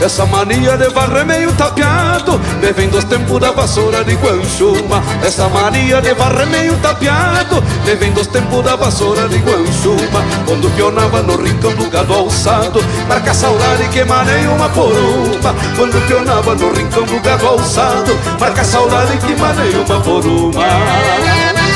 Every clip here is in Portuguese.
Essa mania de varrer meio tapeado Me vem dos tempos da vassoura de Guanchuma. Essa mania de varrer meio tapeado Me vem dos tempos da vassoura de Guanchuma. Quando pionava no rincão do gado alçado Marca saudade que manei uma por uma Quando pionava no rincão do gado alçado Marca saudade que manei uma por uma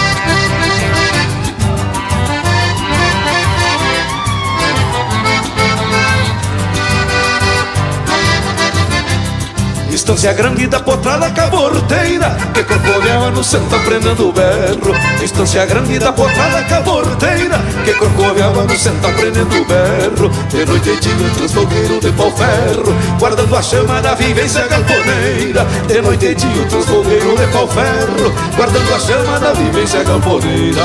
Estância grande da potrada caborteira. Que corcoveava no centro aprendendo berro. Estância grande da potrada caborteira. Que corcoveava no centro aprendendo berro. De noite e dia fogueiros de pau-ferro Guardando a chama da vivência galponeira. De noite e dia fogueiros de pau-ferro Guardando a chama da vivência galponeira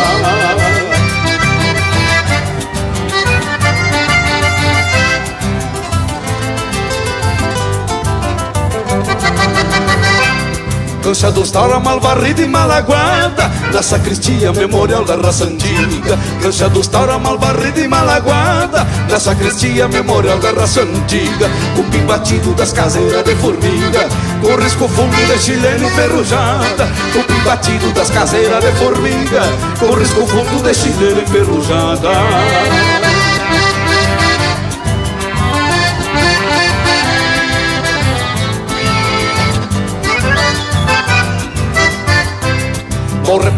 Cancha dos Taura, Malvarrida e Malaguada Na sacristia memorial da raça antiga. Cancha dos Taura, Malvarrida e Malaguada Na sacristia memorial da raça antiga. Cupim batido das caseiras de formiga Com risco fundo de chileno enferrujada. Cupim batido das caseiras de formiga Com risco fundo de chileno enferrujada Morre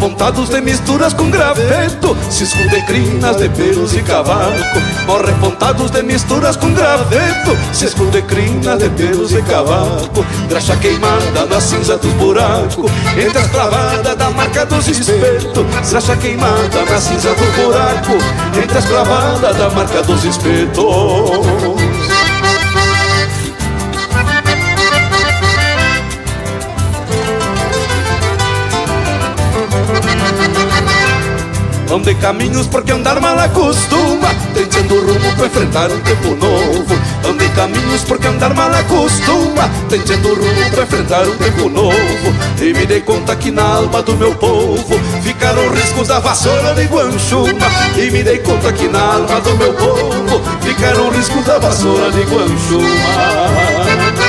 de misturas com graveto. Cisco de crinas, de pelos e cavaco. Morre de misturas com graveto. Cisco de crinas, de pelos e cavaco. Graxa queimada na cinza dos buracos Entre as clavadas da marca dos espetos. Graxa queimada na cinza do buraco. Entre as clavadas da marca dos espetos Não de caminhos porque andar mal acostuma. Tentando rumo para enfrentar um tempo novo Não de caminhos porque andar mal acostuma. Tentando rumo para enfrentar um tempo novo E me dei conta que na alma do meu povo Ficaram riscos da vassoura de Guanchuma. E me dei conta que na alma do meu povo Ficaram riscos da vassoura de Guanchuma